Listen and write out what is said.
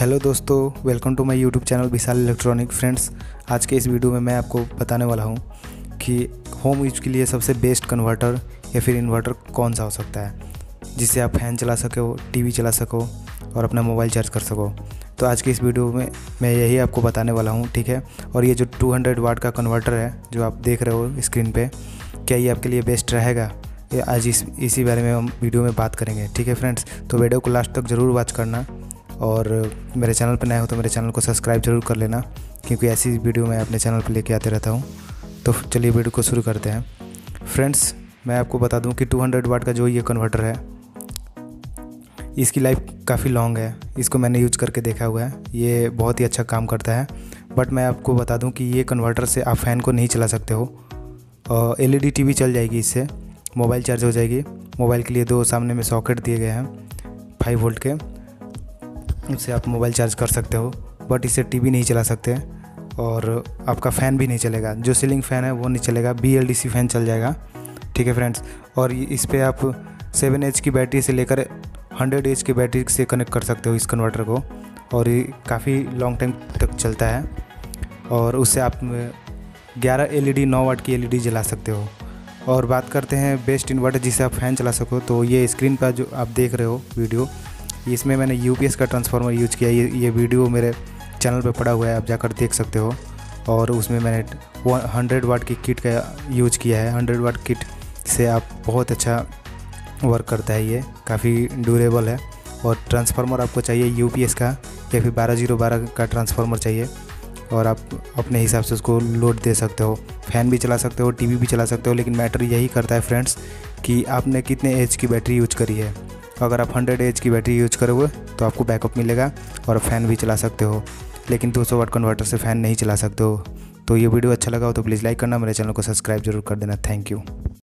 Hello दोस्तों welcome to my YouTube channel Vishal electronic friends आज के इस वीडियो में मैं आपको बताने वाला हूँ कि होम यूज़ के लिए सबसे बेस्ट कन्वर्टर या फिर इन्वर्टर कौन सा हो सकता है, जिससे आप फ़ैन चला सको टीवी चला सको और अपना मोबाइल चार्ज कर सको। तो आज के इस वीडियो में मैं यही आपको बताने वाला हूँ, ठीक है? और ये जो 200 वाट का कन्वर्टर है, जो आप देख रहे हो स्क्रीन पर क्या ये आपके लिए बेस्ट रहेगा? आज इस, इसी बारे में हम वीडियो में बात करेंगे, ठीक है फ्रेंड्स तो वीडियो को लास्ट तक ज़रूर वॉच करना। और मेरे चैनल पर नए हो तो मेरे चैनल को सब्सक्राइब ज़रूर कर लेना, क्योंकि ऐसी वीडियो मैं अपने चैनल पर लेके आते रहता हूँ। तो चलिए वीडियो को शुरू करते हैं। फ्रेंड्स, मैं आपको बता दूँ कि 200 वाट का जो ये कन्वर्टर है, इसकी लाइफ काफ़ी लॉन्ग है। इसको मैंने यूज़ करके देखा हुआ है। ये बहुत ही अच्छा काम करता है। बट मैं आपको बता दूँ कि ये कन्वर्टर से आप फ़ैन को नहीं चला सकते हो। एल ई टी चल जाएगी इससे। मोबाइल चार्ज हो जाएगी। मोबाइल के लिए दो सामने में सॉकेट दिए गए हैं फाइव वोल्ट के। उससे आप मोबाइल चार्ज कर सकते हो, बट इससे टीवी नहीं चला सकते और आपका फ़ैन भी नहीं चलेगा। जो सीलिंग फ़ैन है, वो नहीं चलेगा। सी फ़ैन चल जाएगा। ठीक है फ्रेंड्स और इस पर आप सेवन एच की बैटरी से लेकर हंड्रेड एच की बैटरी से कनेक्ट कर सकते हो इस कन्वर्टर को। और ये काफ़ी लॉन्ग टाइम तक चलता है। और उससे आप ग्यारह एल ई डी नौ वाट की एल ई डी जला सकते हो। और बात करते हैं बेस्ट इन्वर्टर जिससे आप फ़ैन चला सको तो ये स्क्रीन पर जो आप देख रहे हो वीडियो इसमें मैंने यूपीएस का ट्रांसफार्मर यूज़ किया। ये ये वीडियो मेरे चैनल पर पड़ा हुआ है, आप जाकर देख सकते हो। और उसमें मैंने हंड्रेड वाट की किट का यूज़ किया है। हंड्रेड वाट किट से आप बहुत अच्छा वर्क करता है ये। काफ़ी ड्यूरेबल है। और ट्रांसफार्मर आपको चाहिए यूपीएस का, या फिर बारह ज़ीरो बारह का ट्रांसफार्मर चाहिए। और आप अपने हिसाब से उसको लोड दे सकते हो। फ़ैन भी चला सकते हो टीवी भी चला सकते हो, लेकिन मैटर यही करता है फ्रेंड्स कि आपने कितने एच की बैटरी यूज़ करी है। अगर आप 100 एच की बैटरी यूज़ करोगे तो आपको बैकअप मिलेगा और फ़ैन भी चला सकते हो। लेकिन 200 वाट कन्वर्टर से फ़ैन नहीं चला सकते हो। तो ये वीडियो अच्छा लगा हो तो प्लीज़ लाइक करना, मेरे चैनल को सब्सक्राइब ज़रूर कर देना। Thank you